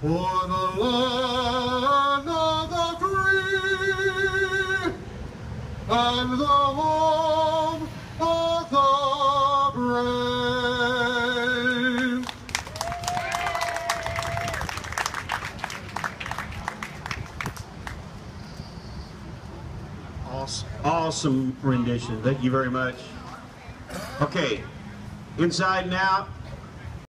for the land of the free and the home of the brave? Awesome, awesome rendition. Thank you very much. Okay, inside now,